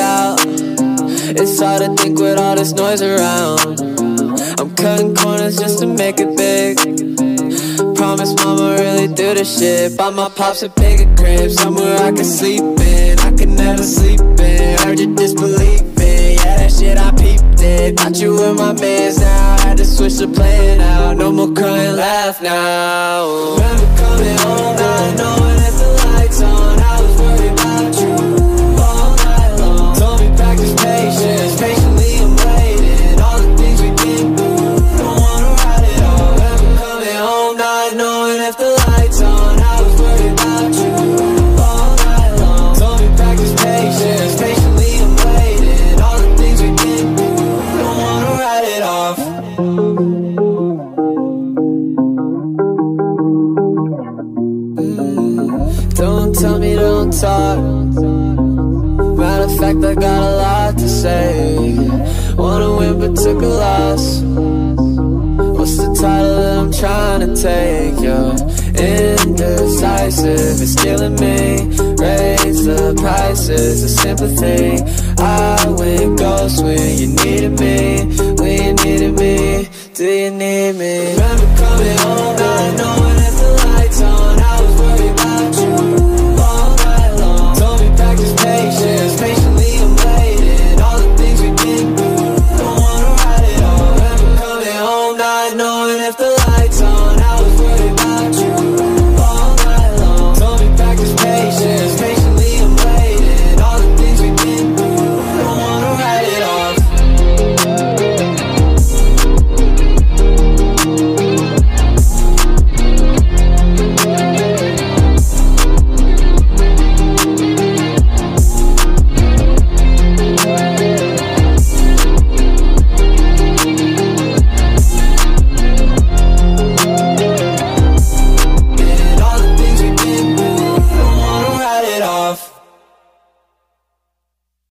out. It's hard to think with all this noise around. I'm cutting corners just to make it big. Promise mama really do the shit. Buy my pops a bigger crib, somewhere I can sleep in. I can never sleep in. Heard you disbelieving. Yeah, that shit I peeped it. Got you with my mans now. Had to switch the plan out. No more crying, laugh now. Don't tell me don't talk. Matter of fact, I got a lot to say. Wanna win, but took a loss. What's the title that I'm trying to take? You're indecisive, it's killing me. Raise the prices of sympathy. I went ghost when you needed me. When you needed me, do you need